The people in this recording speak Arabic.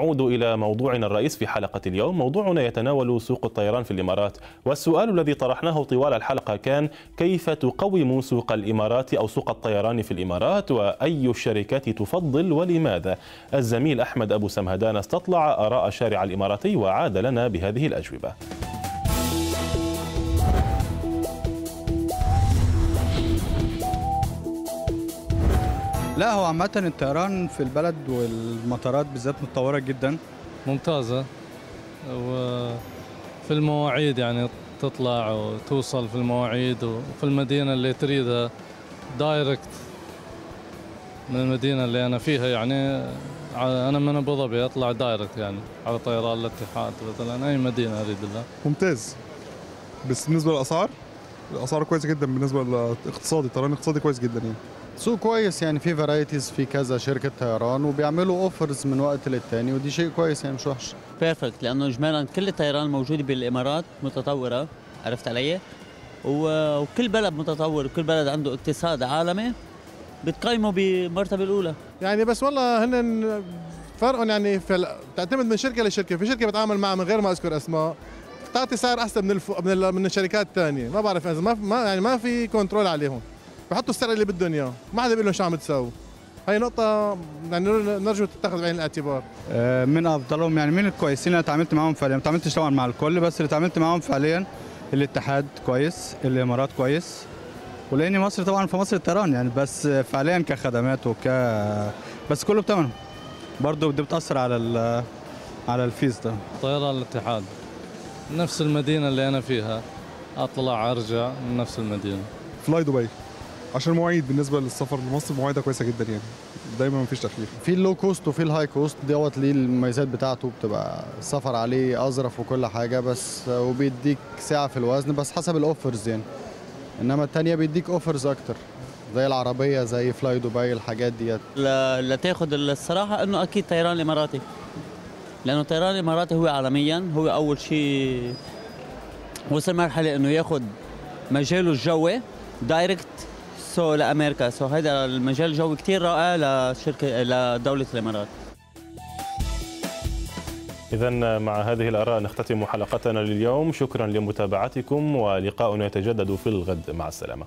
نعود إلى موضوعنا الرئيس في حلقة اليوم. موضوعنا يتناول سوق الطيران في الإمارات. والسؤال الذي طرحناه طوال الحلقة كان كيف تقوم سوق الإمارات أو سوق الطيران في الإمارات وأي الشركات تفضل ولماذا؟ الزميل أحمد أبو سمهدان استطلع آراء الشارع الإماراتي وعاد لنا بهذه الأجوبة. لا هو عامة الطيران في البلد والمطارات بالذات متطورة جدا. ممتازة. وفي المواعيد يعني تطلع وتوصل في المواعيد وفي المدينة اللي تريدها direct من المدينة اللي أنا فيها يعني أنا من أبو ظبي أطلع direct يعني على طيران الاتحاد مثلا أي مدينة أريد لها ممتاز. بس بالنسبة للأسعار؟ الأسعار كويسة جدا بالنسبة للاقتصادي الطيران اقتصادي كويس جدا يعني. سوق كويس يعني في varieties في كذا شركة طيران وبيعملوا offers من وقت للتاني ودي شيء كويس يعني مش وحش. perfect لأنه إجمالا كل الطيران الموجودة بالإمارات متطورة عرفت علي؟ وكل بلد متطور وكل بلد عنده اقتصاد عالمي. بتقيمه بالمرتبة الأولى. يعني بس والله هن فرقهم يعني في تعتمد من شركة لشركة. في شركة بتعامل معها من غير ما أذكر أسماء. تعطي سعر أحسن من الف... من, ال... من الشركات الثانية. ما بعرف إذا ما... ما يعني ما في كنترول عليهم. بحطوا السعر اللي بدهم اياه ما حدا بيقول لهم شو عم تساووا هاي نقطة يعني نرجو تتخذ بعين الاعتبار. آه، من أفضلهم يعني من الكويسين اللي تعاملت معاهم فعليا، ما تعاملتش طبعا مع الكل بس اللي تعاملت معاهم فعليا الاتحاد كويس، الإمارات كويس. ولأني مصر طبعا في مصر الطيران يعني بس فعليا كخدمات وك بس كله بتمنه. برضه دي بتأثر على على ال fees ده. طيران الاتحاد. نفس المدينة اللي أنا فيها. أطلع أرجع من نفس المدينة. فلاي دبي. عشان المواعيد بالنسبة للسفر لمصر مواعيدها كويسة جدا يعني. دايما ما فيش تأخير. في ال low cost وفي ال high cost دوت ليه المميزات بتاعته. بتبقى السفر عليه أظرف وكل حاجة بس وبيديك ساعة في الوزن بس حسب ال offers يعني. إنما الثانية بيديك offers أكتر. زي العربية زي فلاي دبي الحاجات ديت. لا تاخذ الصراحة إنه أكيد طيران الإماراتي. لأنه الطيران الاماراتي هو عالميا. هو أول شيء وصل مرحلة إنه يأخذ مجاله الجوي direct so لأمريكا. so هذا المجال الجوي كثير رائع لشركة لدولة الإمارات. إذا مع هذه الآراء نختتم حلقتنا لليوم. شكرا لمتابعتكم ولقاؤنا يتجدد في الغد. مع السلامة.